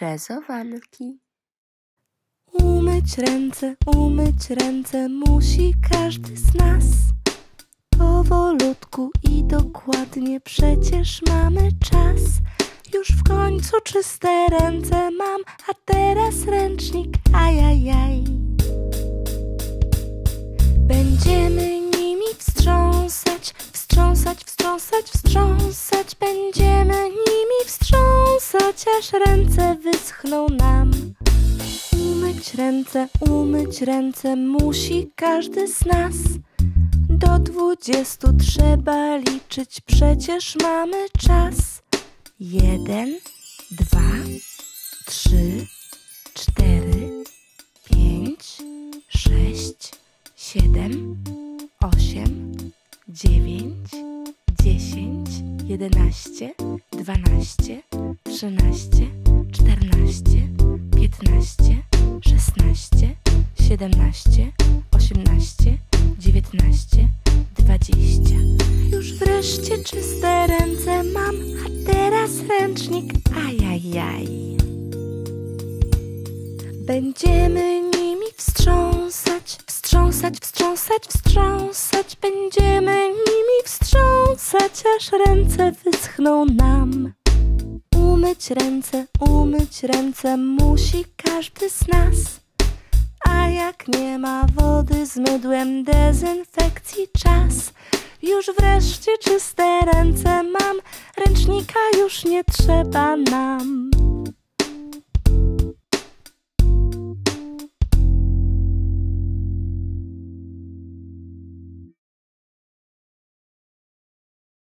jazzowanki. Umyć ręce, umyć ręce musi każdy z nas. Powolutku i dokładnie przecież mamy czas. Już w końcu czyste ręce mam, a teraz ręcznik, ajajaj. Będziemy nimi wstrząsać, wstrząsać, wstrząsać, wstrząsać. Będziemy nimi wstrząsać, aż ręce wyschną nam. Umyć ręce, umyć ręce musi każdy z nas. Do dwudziestu trzeba liczyć, przecież mamy czas. Jeden, dwa, trzy, cztery, pięć, sześć, siedem, osiem, dziewięć, jedenaście, dwanaście, trzynaście, czternaście, piętnaście, szesnaście, siedemnaście, osiemnaście, dziewiętnaście, dwadzieścia. Już wreszcie czyste ręce mam, a teraz ręcznik, ajajaj. Będziemy nimi wstrząsać, wstrząsać, wstrząsać, wstrząsać. Będziemy aż ręce wyschną nam. Umyć ręce, umyć ręce musi każdy z nas. A jak nie ma wody z mydłem, dezynfekcji czas. Już wreszcie czyste ręce mam, ręcznika już nie trzeba nam.